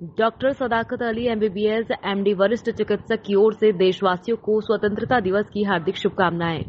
Doctor Sadakat Ali MBBS MD वरिष्ठ चिकित्सक की ओर से देशवासियों को स्वतंत्रता दिवस की हार्दिक शुभकामनाएँ।